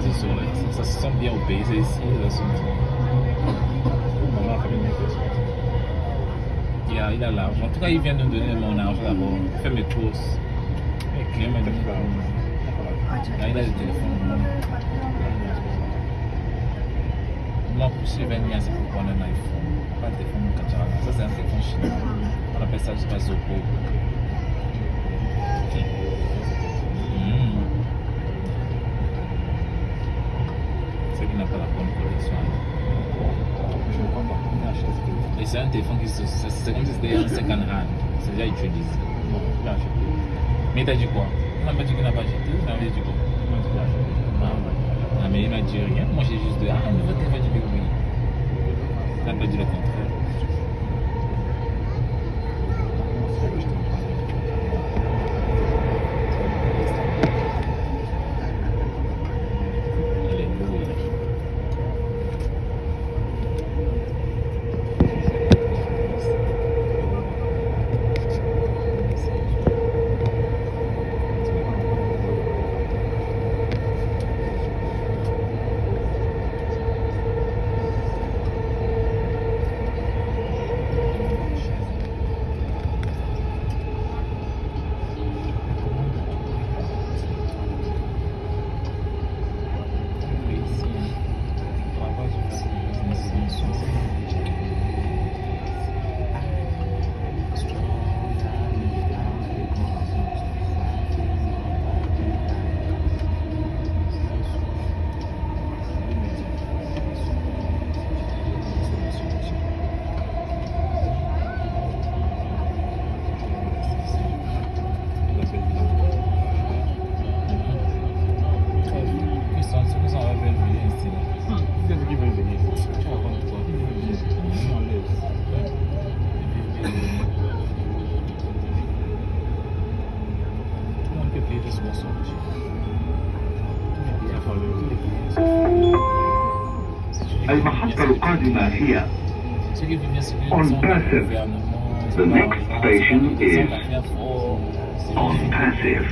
Mais ça se sent là, ça se sent bien au pays, c'est ici, ça se sent. Il a, l'argent. En tout cas, il vient de me donner mon argent d'abord. Il fait mes courses. Donné il a le téléphone. Moi, pour suivre un c'est pour prendre un iPhone. Pas un téléphone. Ça, c'est un téléphone chinois. On appelle ça, je sais pas, Zopo. Qu'il n'a pas la bonne connexion. Et c'est un téléphone qui se. C'est comme si c'était un second hand. C'est déjà utilisé. Mais t'as dit quoi? Il n'a pas dit qu'il n'a pas acheté. Il m'a dit quoi? Ah, mais il m'a dit rien. Moi, j'ai juste dit Ah, mais votre téléphone, j'ai dit oui. Il n'a pas dit le contraire. isso, boa sorte. المحطة القادمة هي on passive. The next station is on passive.